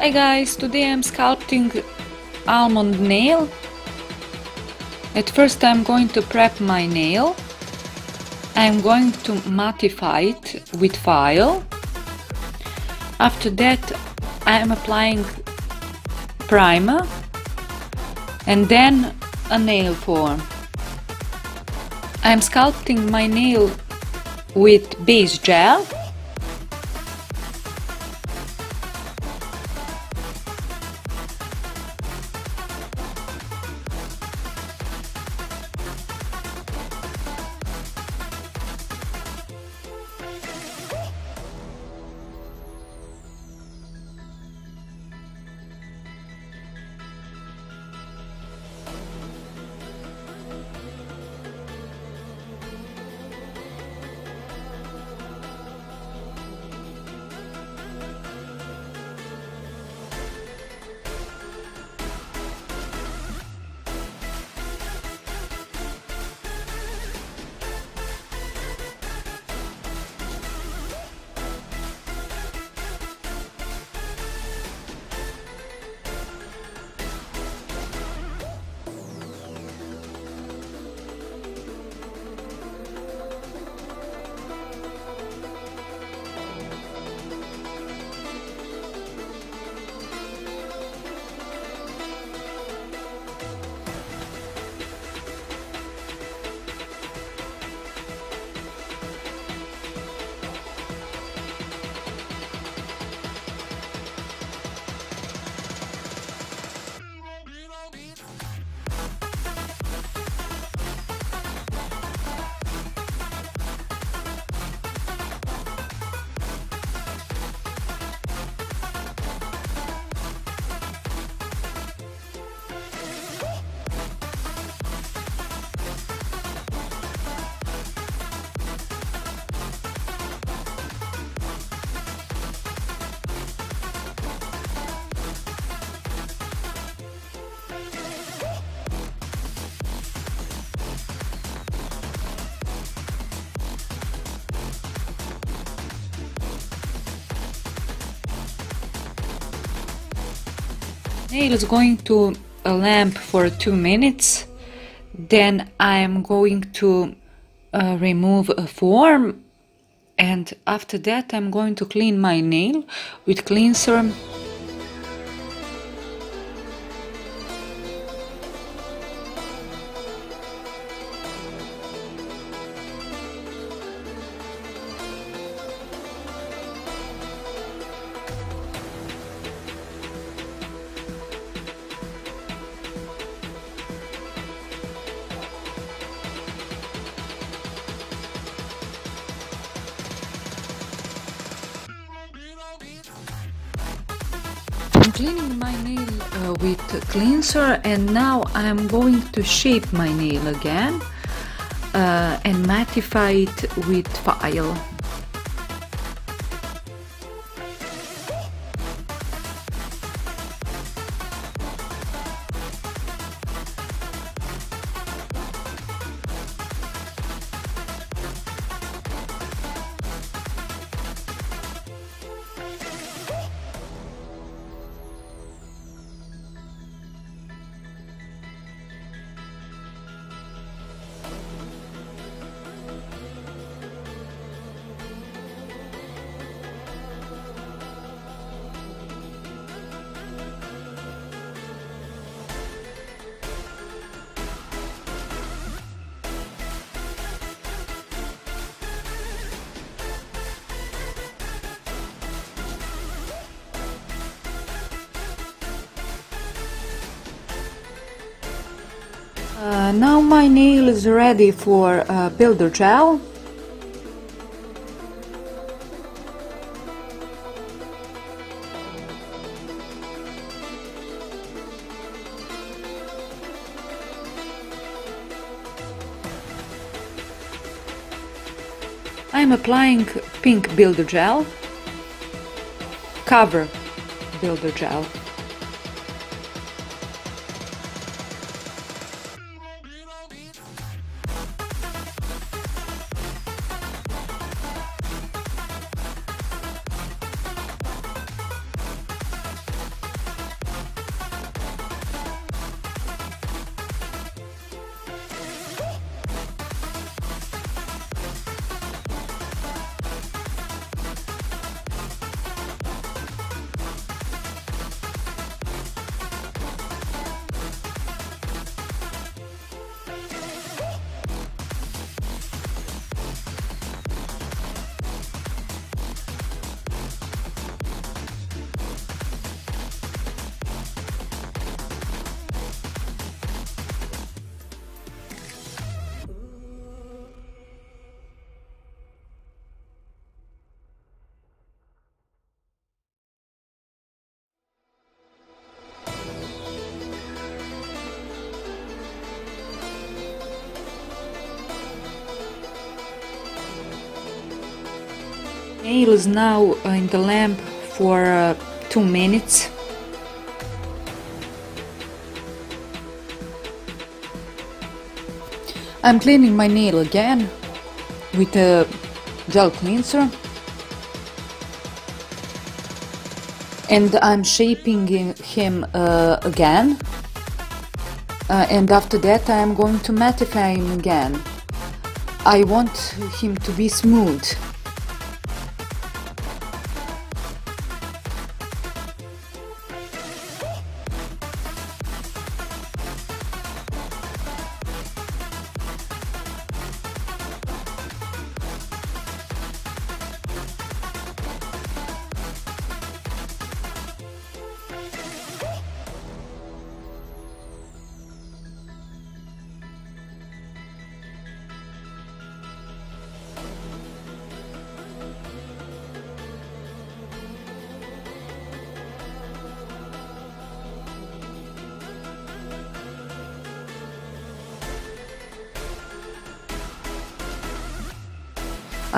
Hi guys, today I'm sculpting almond nail. At first I'm going to prep my nail. I'm going to mattify it with file. After that I'm applying primer and then a nail form. I'm sculpting my nail with base gel nail is going to a lamp for two minutes. Then I'm going to uh, remove a form. And after that I'm going to clean my nail with cleanser nail uh, with cleanser and now I'm going to shape my nail again uh, and mattify it with file. Uh, now my nail is ready for uh, builder gel. I'm applying pink builder gel, cover builder gel. Nail is now uh, in the lamp for uh, two minutes. I'm cleaning my nail again with a gel cleanser and I'm shaping him uh, again uh, and after that I'm going to mattify him again. I want him to be smooth.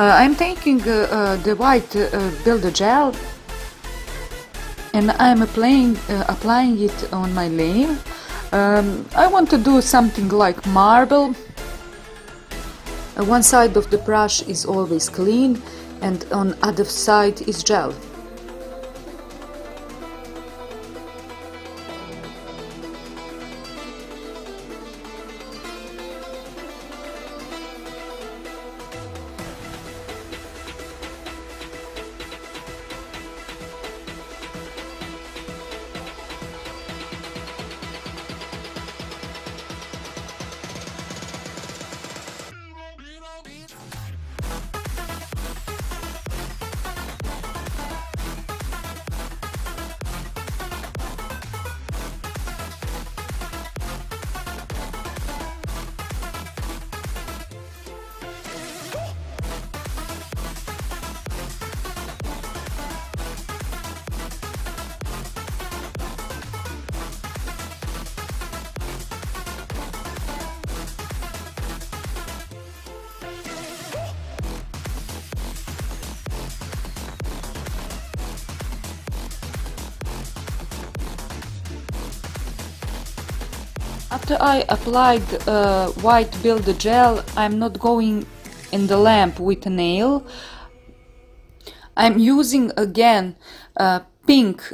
I'm taking uh, uh, the white builder gel and I'm applying, applying it on my nail. Um, I want to do something like marble. one side of the brush is always clean and on other side is gel. After I applied uh, white builder gel, I'm not going in the lamp with a nail. I'm using again uh, pink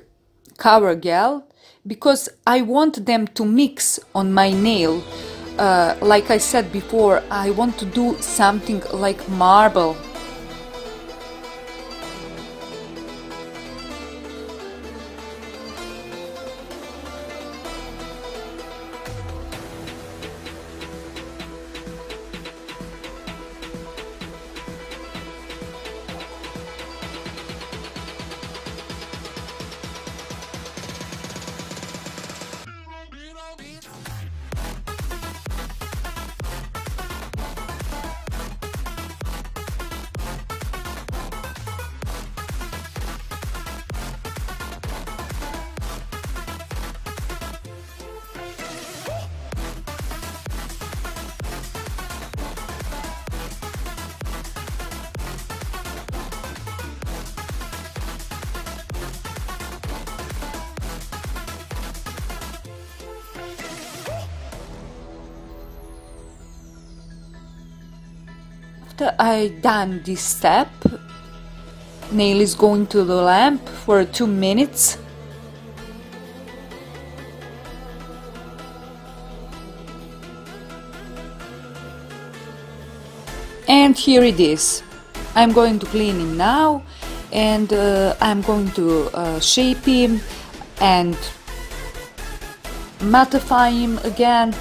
cover gel because I want them to mix on my nail. Uh, like I said before, I want to do something like marble after I done this step nail is going to the lamp for two minutes. And here it is. I'm going to clean him now and uh, I'm going to uh, shape him and mattify him again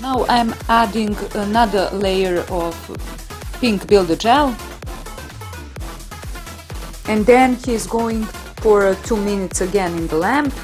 Now I'm adding another layer of pink builder gel. And then he's going for two minutes again in the lamp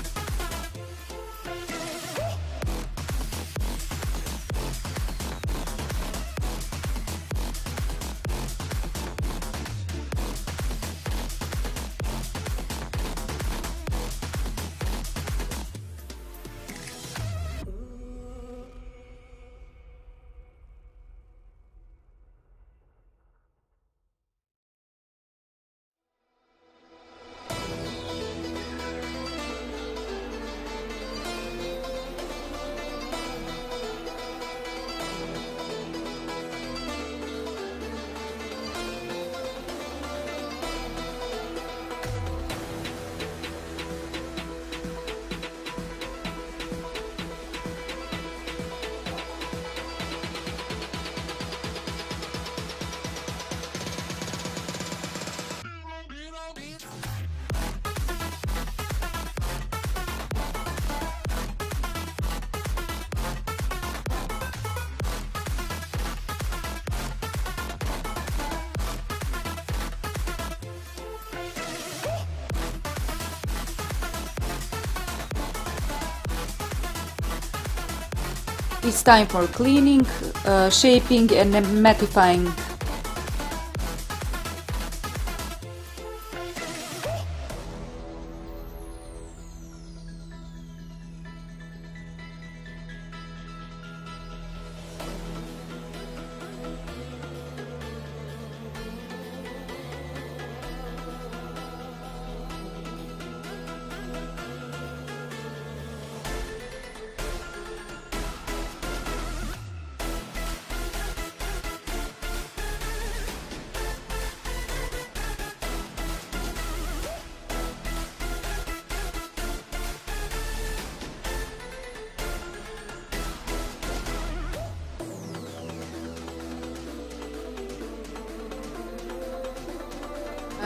It's time for cleaning, uh, shaping and mattifying.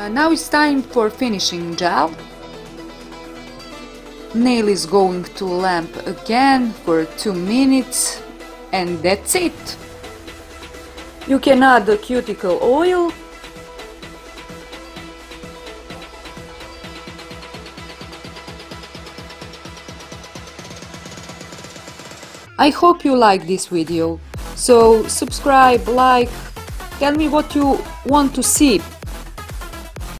Uh, now it's time for finishing gel. Nail is going to lamp again for 2 minutes and that's it. You can add the cuticle oil I hope you like this video. So subscribe, like, tell me what you want to see